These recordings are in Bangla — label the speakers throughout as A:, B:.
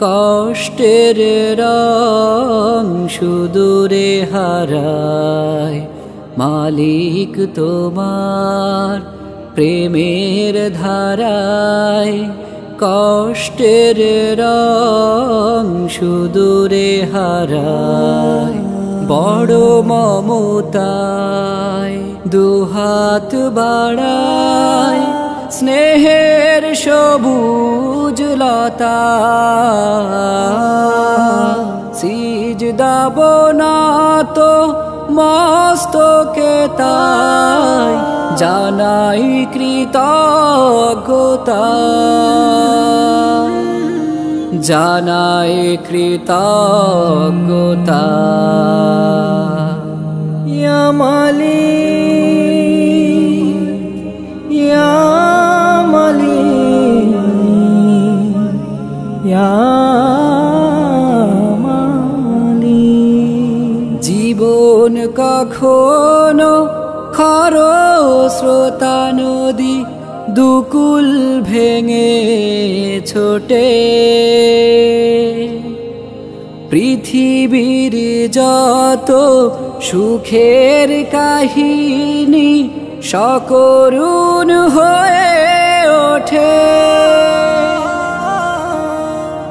A: কষ্টের রং সুদূরে হারায়। মালিক তোমার প্রেমের ধারায়। কষ্টের রং সুদূরে হারায়। বড় মমতায় দুহাত বাড়ায়। স্নেহের সবুজ লতা। সিজ দাব না তো মস্তকে তাই জানাই কৃতজ্ঞতা। জানাই কৃতজ্ঞতা। মালিক জীবন কখনো খর শ্রোতা নদী দুকুল ভেঙে ছোটে। পৃথিবীর যত সুখের কাহিনী সকরুণ হয়ে ওঠে।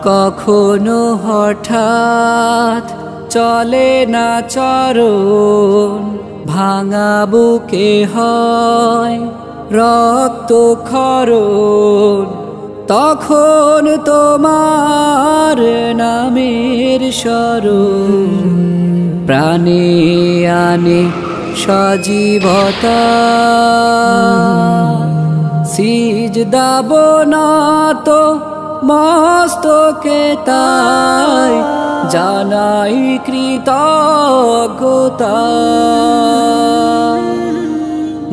A: কখনো হঠাৎ চলে না চরণ, ভাঙা বুকে হয় রক্ত খরণ তখন তোমার নামের স্মরণ, প্রাণে আনে সজীবতা। সিজ দাব না তো মস্তকে তাই জানাই কৃতজ্ঞতা।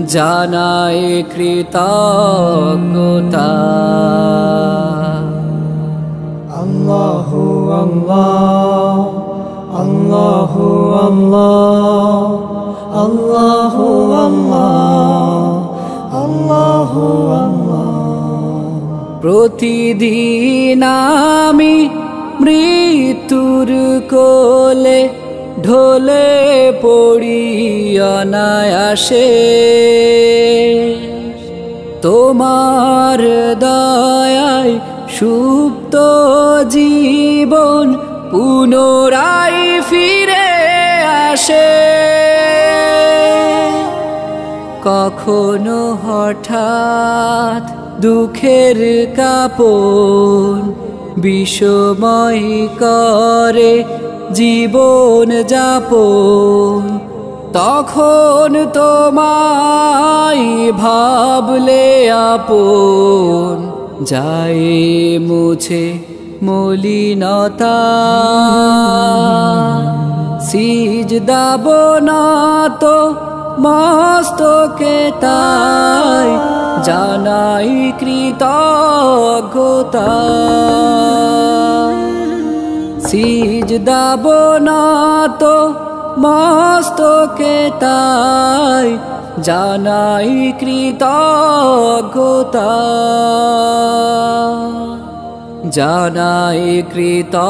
A: জানাই কৃতজ্ঞতা।
B: আল্লাহু আল্লাহ আল্লাহু আল্লাহ আল্লাহু আল্লাহ।
A: প্রতিদিন আমি মৃত্যুর কোলে ঢোলে পড়ি অনায়াসে। তোমার দয়ায় সুপ্ত জীবন পুনরায় ফিরে আসে। কখনো হঠাৎ দুঃখের কাপন বিষময় করে জীবন যাপন। তখন তোমায় ভাবলে আপন। যায় মুছে মলিনতা। সিজ দাব না তো মস্তকে তাই জানাই কৃতজ্ঞতা। সিজ দাব না তো মস্তকে তাই জানাই কৃতজ্ঞতা। জানাই কৃতজ্ঞতা।